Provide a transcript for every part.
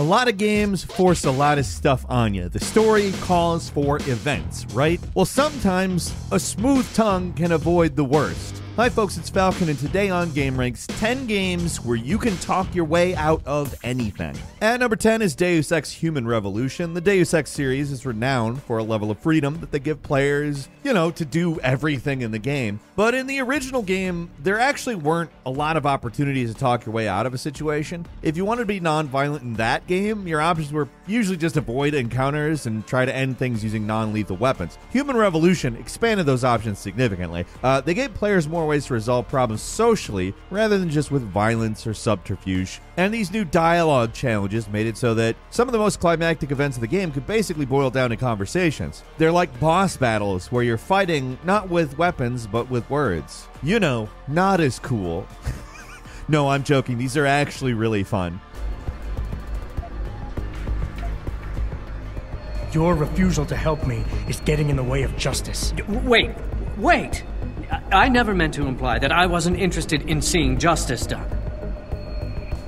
A lot of games force a lot of stuff on you. The story calls for events, right? Well, sometimes a smooth tongue can avoid the worst. Hi, folks, it's Falcon, and today on gameranx 10 games where you can talk your way out of anything. At number 10 is Deus Ex Human Revolution. The Deus Ex series is renowned for a level of freedom that they give players, you know, to do everything in the game. But in the original game, there actually weren't a lot of opportunities to talk your way out of a situation. If you wanted to be non-violent in that game, your options were usually just avoid encounters and try to end things using non-lethal weapons. Human Revolution expanded those options significantly. Uh, they gave players more ways to resolve problems socially rather than just with violence or subterfuge. And these new dialogue challenges made it so that some of the most climactic events of the game could basically boil down to conversations. They're like boss battles where you're fighting not with weapons but with words. You know, not as cool. no, I'm joking. These are actually really fun. Your refusal to help me is getting in the way of justice. Wait, wait! I never meant to imply that I wasn't interested in seeing justice done.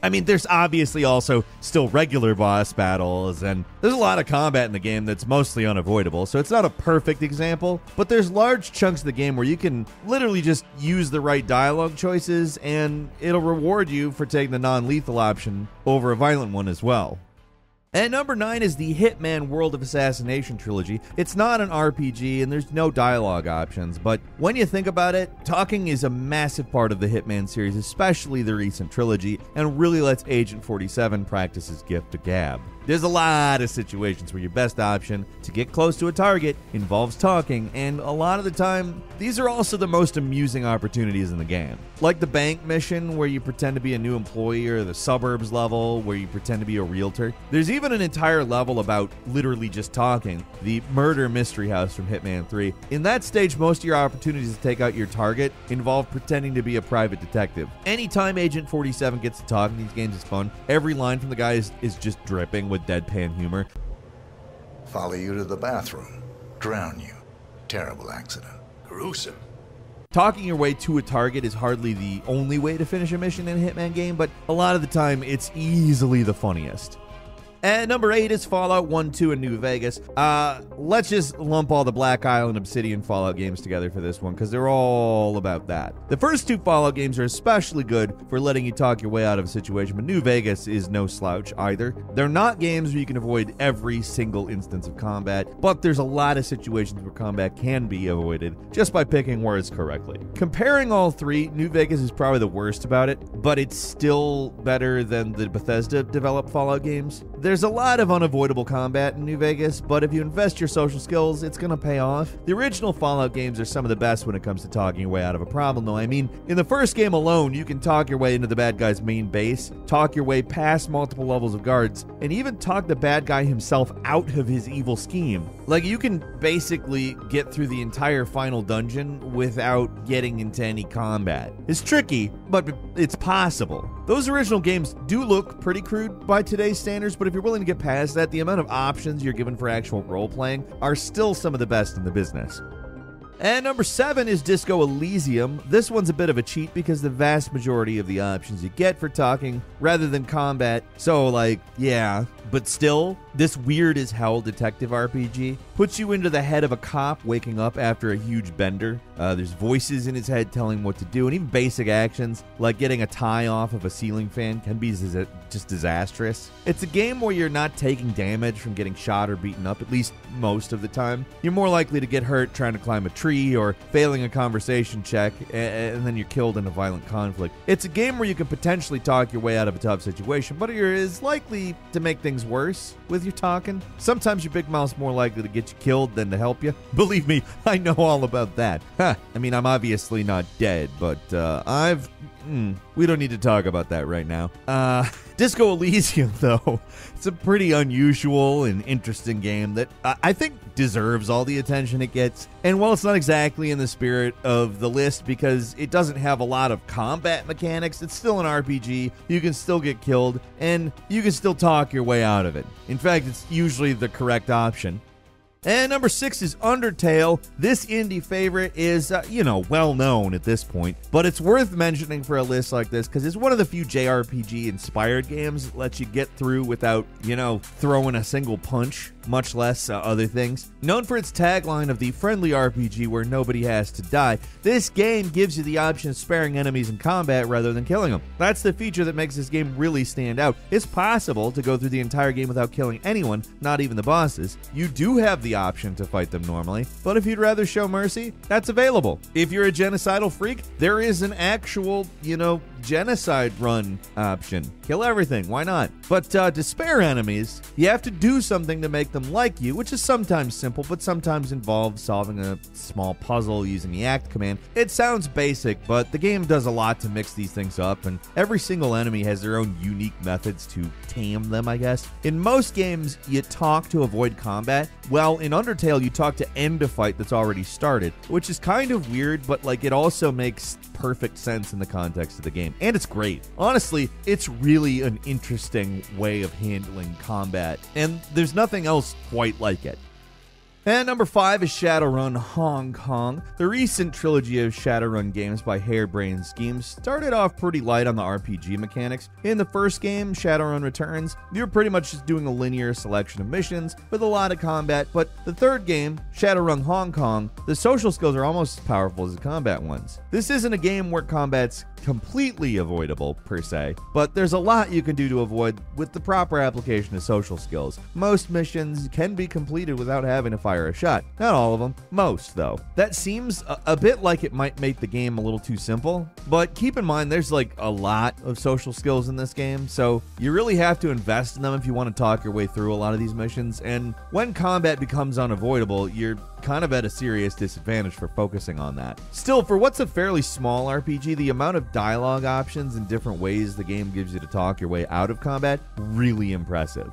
I mean, there's obviously also still regular boss battles, and there's a lot of combat in the game that's mostly unavoidable, so it's not a perfect example, but there's large chunks of the game where you can literally just use the right dialogue choices, and it'll reward you for taking the non lethal option over a violent one as well. And number nine is the Hitman World of Assassination trilogy. It's not an RPG and there's no dialogue options, but when you think about it, talking is a massive part of the Hitman series, especially the recent trilogy, and really lets Agent 47 practice his gift to gab. There's a lot of situations where your best option to get close to a target involves talking, and a lot of the time, these are also the most amusing opportunities in the game. Like the bank mission where you pretend to be a new employee, or the suburbs level where you pretend to be a realtor. There's even an entire level about literally just talking, the murder mystery house from Hitman 3. In that stage, most of your opportunities to take out your target involve pretending to be a private detective. Anytime Agent 47 gets to talk in these games is fun. Every line from the guy is, is just dripping with deadpan humor. Follow you to the bathroom. Drown you. Terrible accident. Gruesome. Talking your way to a target is hardly the only way to finish a mission in a Hitman game, but a lot of the time it's easily the funniest. And number eight is Fallout 1, 2, and New Vegas. Uh, let's just lump all the Black Isle, Obsidian Fallout games together for this one because they're all about that. The first two Fallout games are especially good for letting you talk your way out of a situation, but New Vegas is no slouch either. They're not games where you can avoid every single instance of combat, but there's a lot of situations where combat can be avoided just by picking words correctly. Comparing all three, New Vegas is probably the worst about it, but it's still better than the Bethesda developed Fallout games. There's a lot of unavoidable combat in New Vegas, but if you invest your social skills, it's gonna pay off. The original Fallout games are some of the best when it comes to talking your way out of a problem, though. I mean, in the first game alone, you can talk your way into the bad guy's main base, talk your way past multiple levels of guards, and even talk the bad guy himself out of his evil scheme. Like, you can basically get through the entire final dungeon without getting into any combat. It's tricky, but it's possible. Those original games do look pretty crude by today's standards, but if you're willing to get past that, the amount of options you're given for actual role playing are still some of the best in the business. And number seven is Disco Elysium. This one's a bit of a cheat because the vast majority of the options you get for talking rather than combat. So, like, yeah, but still, this weird as hell detective RPG puts you into the head of a cop waking up after a huge bender. Uh, there's voices in his head telling him what to do, and even basic actions like getting a tie off of a ceiling fan can be just disastrous. It's a game where you're not taking damage from getting shot or beaten up, at least most of the time. You're more likely to get hurt trying to climb a tree or failing a conversation check, and then you're killed in a violent conflict. It's a game where you can potentially talk your way out of a tough situation, but you're likely to make things things worse with your talking. Sometimes your big mouth's more likely to get you killed than to help you. Believe me, I know all about that. Huh. I mean, I'm obviously not dead, but uh, I've. Mm, we don't need to talk about that right now. Uh, Disco Elysium, though, it's a pretty unusual and interesting game that I think deserves all the attention it gets. And while it's not exactly in the spirit of the list because it doesn't have a lot of combat mechanics, it's still an RPG. You can still get killed, and you can still talk your way out of it. In fact, it's usually the correct option. And number six is Undertale. This indie favorite is, uh, you know, well known at this point, but it's worth mentioning for a list like this because it's one of the few JRPG inspired games that lets you get through without, you know, throwing a single punch, much less uh, other things. Known for its tagline of the friendly RPG where nobody has to die, this game gives you the option of sparing enemies in combat rather than killing them. That's the feature that makes this game really stand out. It's possible to go through the entire game without killing anyone, not even the bosses. You do have the option to fight them normally, but if you'd rather show mercy, that's available. If you're a genocidal freak, there is an actual, you know, genocide run option. Kill everything, why not? But uh, to spare enemies, you have to do something to make them like you, which is sometimes simple, but sometimes involves solving a small puzzle using the act command. It sounds basic, but the game does a lot to mix these things up, and every single enemy has their own unique methods to tame them, I guess. In most games, you talk to avoid combat. Well, in Undertale, you talk to end a fight that's already started, which is kind of weird, but like it also makes perfect sense in the context of the game. And it's great. Honestly, it's really an interesting way of handling combat, and there's nothing else quite like it. And number five is Shadowrun Hong Kong. The recent trilogy of Shadowrun games by Harebrained Schemes started off pretty light on the RPG mechanics. In the first game, Shadowrun Returns, you're pretty much just doing a linear selection of missions with a lot of combat, but the third game, Shadowrun Hong Kong, the social skills are almost as powerful as the combat ones. This isn't a game where combat's completely avoidable per se, but there's a lot you can do to avoid with the proper application of social skills. Most missions can be completed without having to fire a shot. Not all of them, most though. That seems a, a bit like it might make the game a little too simple, but keep in mind there's like a lot of social skills in this game, so you really have to invest in them if you want to talk your way through a lot of these missions. And when combat becomes unavoidable, you're kind of at a serious disadvantage for focusing on that. Still, for what's a fairly small RPG, the amount of dialogue options and different ways the game gives you to talk your way out of combat, really impressive.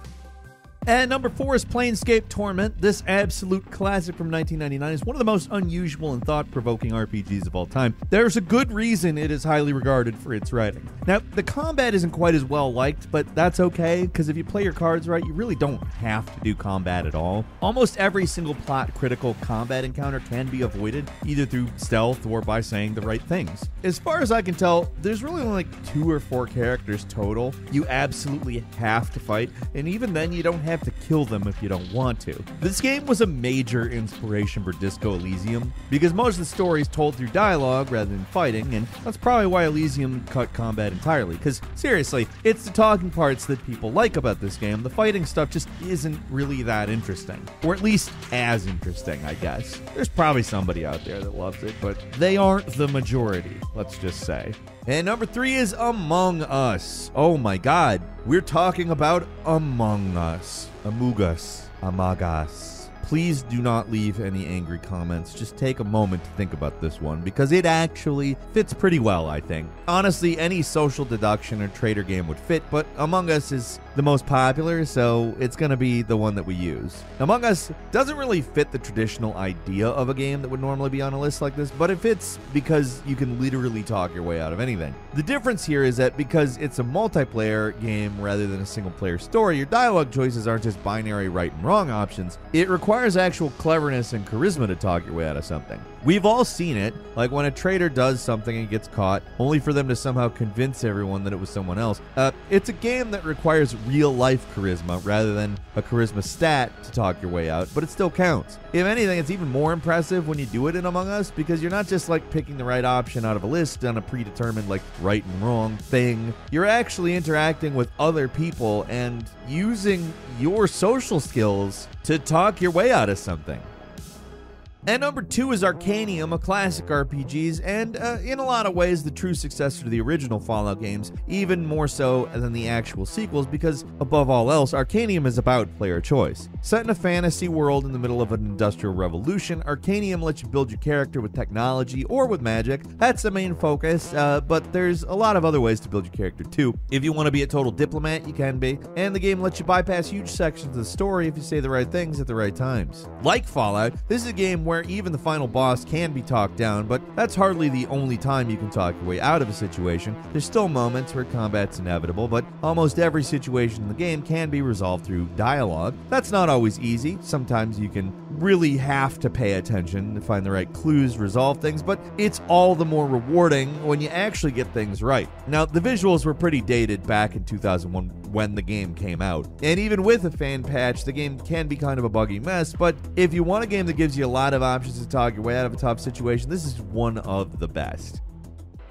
And number four is Planescape Torment. This absolute classic from 1999 is one of the most unusual and thought provoking RPGs of all time. There's a good reason it is highly regarded for its writing. Now, the combat isn't quite as well liked, but that's okay, because if you play your cards right, you really don't have to do combat at all. Almost every single plot critical combat encounter can be avoided, either through stealth or by saying the right things. As far as I can tell, there's really only like two or four characters total you absolutely have to fight, and even then, you don't have to kill them if you don't want to. This game was a major inspiration for Disco Elysium because most of the story is told through dialogue rather than fighting, and that's probably why Elysium cut combat entirely. Because seriously, it's the talking parts that people like about this game. The fighting stuff just isn't really that interesting, or at least as interesting, I guess. There's probably somebody out there that loves it, but they aren't the majority, let's just say. And number three is Among Us. Oh my god, we're talking about Among Us. Among Us. Please do not leave any angry comments. Just take a moment to think about this one because it actually fits pretty well, I think. Honestly, any social deduction or trader game would fit, but Among Us is the most popular, so it's going to be the one that we use. Among Us doesn't really fit the traditional idea of a game that would normally be on a list like this, but it fits because you can literally talk your way out of anything. The difference here is that because it's a multiplayer game rather than a single player story, your dialogue choices aren't just binary right and wrong options. It requires actual cleverness and charisma to talk your way out of something. We've all seen it, like when a traitor does something and gets caught, only for them to somehow convince everyone that it was someone else. Uh, it's a game that requires real life charisma rather than a charisma stat to talk your way out, but it still counts. If anything, it's even more impressive when you do it in Among Us because you're not just like picking the right option out of a list on a predetermined, like, right and wrong thing. You're actually interacting with other people and using your social skills to talk your way out of something. And number two is Arcanum, a classic RPGs, and uh, in a lot of ways the true successor to the original Fallout games, even more so than the actual sequels, because above all else, Arcanum is about player choice. Set in a fantasy world in the middle of an industrial revolution, Arcanum lets you build your character with technology or with magic. That's the main focus, uh, but there's a lot of other ways to build your character too. If you want to be a total diplomat, you can be, and the game lets you bypass huge sections of the story if you say the right things at the right times. Like Fallout, this is a game where even the final boss can be talked down, but that's hardly the only time you can talk your way out of a situation. There's still moments where combat's inevitable, but almost every situation in the game can be resolved through dialogue. That's not always easy. Sometimes you can really have to pay attention to find the right clues, resolve things, but it's all the more rewarding when you actually get things right. Now, the visuals were pretty dated back in 2001 when the game came out, and even with a fan patch, the game can be kind of a buggy mess, but if you want a game that gives you a lot of options to talk your way out of a tough situation, this is one of the best.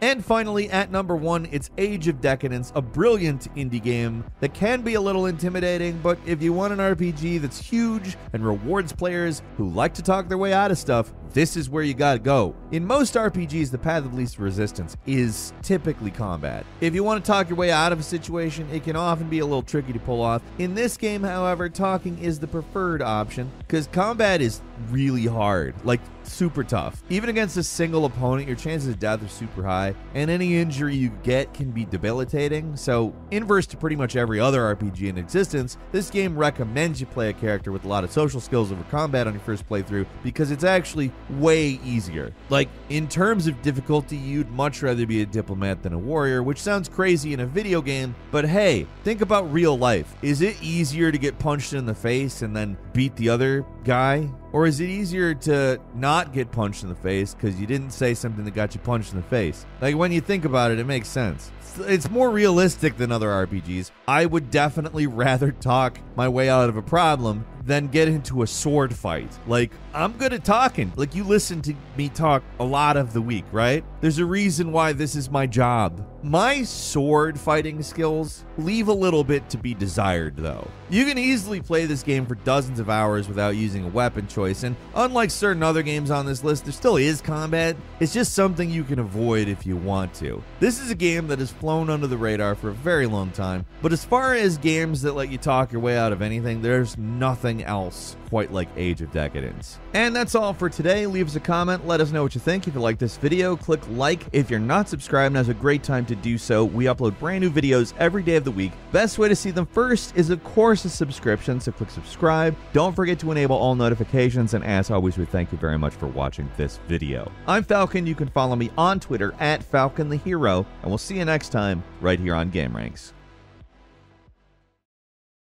And finally, at number one, it's Age of Decadence, a brilliant indie game that can be a little intimidating, but if you want an RPG that's huge and rewards players who like to talk their way out of stuff, this is where you gotta go. In most RPGs, the path of least resistance is typically combat. If you want to talk your way out of a situation, it can often be a little tricky to pull off. In this game, however, talking is the preferred option because combat is really hard, like super tough. Even against a single opponent, your chances of death are super high, and any injury you get can be debilitating. So, inverse to pretty much every other RPG in existence, this game recommends you play a character with a lot of social skills over combat on your first playthrough because it's actually way easier. Like, in terms of difficulty, you'd much rather be a diplomat than a warrior, which sounds crazy in a video game, but hey, think about real life. Is it easier to get punched in the face and then beat the other guy? Or is it easier to not get punched in the face because you didn't say something that got you punched in the face? Like, when you think about it, it makes sense. It's more realistic than other RPGs. I would definitely rather talk my way out of a problem than get into a sword fight. Like, I'm good at talking. Like, you listen to me talk a lot of the week, right? There's a reason why this is my job. My sword fighting skills leave a little bit to be desired, though. You can easily play this game for dozens of hours without using a weapon choice, and unlike certain other games on this list, there still is combat. It's just something you can avoid if you want to. This is a game that has flown under the radar for a very long time, but as far as games that let you talk your way out of anything, there's nothing else quite like Age of Decadence. And that's all for today. Leave us a comment. Let us know what you think. If you like this video, click like. If you're not subscribed, now's a great time to do so. We upload brand new videos every day of the week. Best way to see them first is, of course, a subscription, so click subscribe. Don't forget to enable all notifications, and as always, we thank you very much for watching this video. I'm Falcon. You can follow me on Twitter at Falcon the Hero, and we'll see you next time right here on gameranx.